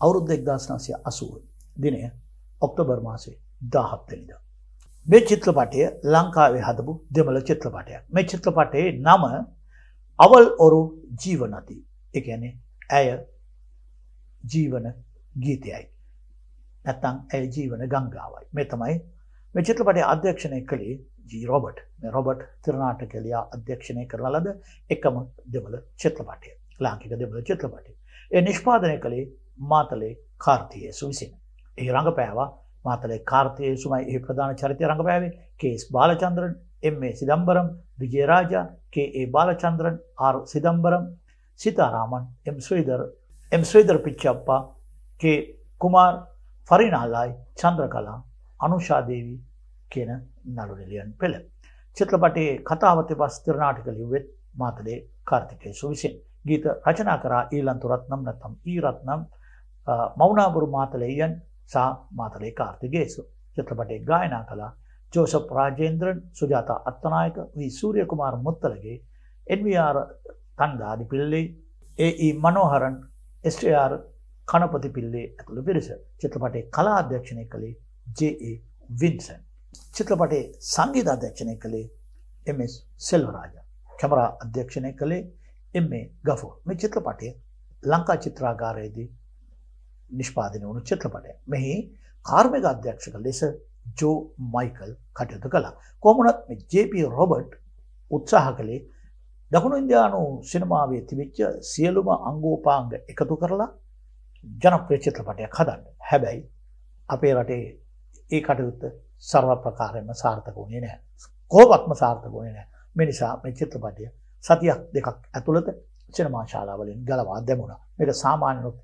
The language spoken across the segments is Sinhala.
අවුරුද්ධ එක්දාශනාසය අසුව දිනය ඔක්ටෝබර් මාසේ දාහත්වනිද. මේ චිත්‍රපටය ලංකාවේ හදපු දෙමළ චිත්‍රපටයක් මේ චිත්‍රපටයේ නම අවල් ඔරු ජීවනති එකනේ ඇය ජීවන ගීතයයි. නැත්තං ඇය ජීවන ගංගාවයි. මේ තමයි මේ චිත්‍රපටය අධ්‍යක්ෂණය කළේ ජී රොබට් මේ රොබට් තිරනාට කලියා අධ්‍යක්ෂණය කරන ලද එකම දෙමළ චිත්‍රපටය ලාංකික දෙමළ චිත්‍රපටය. ඒ නිෂ්පාදනය කළේ මාතලේ කාර්තිය සුවිසින්. ඒ රඟපෑවා මාතලේ කාර්තය සුමයි ඒ ප්‍රධාන චරිතය රඟපෑවේ K S Balachandran M. A Sidambaram Vijeraja K. A Balachandran R. Sidambaram Sitharaman M. Sridhar M. Sridhar Pichchappa K. Kumar ෆරිනාලායි Chandrakala Anushadevi කියන නළුනිලියන් පෙළ. චිත්‍රපටයේ කතාවත පස් තිරනාටික ලිව්වෙත් මාතලේ කාර්තිකය සුවිසින්. ගීත රචනා කරා ඊලන්තු රත්නම් නැතම් ඊරත්නම් මෞනාබුරු මාතලෙයන් සහ මාතලේ කාර්තිගේසු. චිත්‍රපටේ ගායනා කලා ජෝසප් රාජේන්ද්‍රන් සුජාතා අත්තනායක වී සූරිය කුමාර මුත්තලගේ එන්වR තන්දාදි පිල්ලේ ඒ මනෝහරන් ස්ටR කනපති පිල්ලේ ඇතුළු පිරිස චිත්‍රපටේ කලා අධ්‍යක්ෂණය කළේ ජේ වින්සන්. චිත්‍රපටේ සංගීත අධ්‍යක්ෂණය කළේ එස් සෙල්වරාජ. කැමරා අධ්‍යක්ෂණය කළේ එම ගෆෝ මේ චිත්‍රපටය ලංකා චිත්‍රාගාරයේදී නිෂ්පාදනය වුණු චිත්‍රපටය. මෙහි කාර්මික අධ්‍යක්ෂක ලෙස ජෝ මයිකල් කටයුතු කළා. කොමුණත් ජප රොබට් උත්සාහ කළේ දකුණු ඉන්දයානු සිනමාවේ තිබිච්ච සියලුම අංගෝපාංග එකතු කරලා ජනප්‍රිය චිත්‍රපටයක් හදන්න. හැබැයි අපේ රටේ ඒ කටයුත්ත සර්ව ප්‍රකාරයෙන්ම සාර්ථක වුණේ නැහැ. කොහොමත්ම සාර්ථක වුණේ නැහැ. මේ නිසා මේ චිත්‍රපටය සතියක් දෙකක් ඇතුළත සිනමා ශාලාවලින් ගලවා දැමුණා. මේක සාමාන්‍යනොත්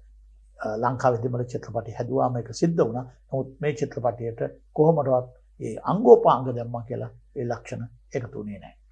ලංකාවේ දෙමළ චිත්‍රපටි හැදුවාම එක සිද්ධ වුණා. නමුත් මේ චිත්‍රපටියට කොහොමදවත් ඒ අංගෝපාංග දැම්මා කියලා ඒ ලක්ෂණ එකතු වුණේ නැහැ.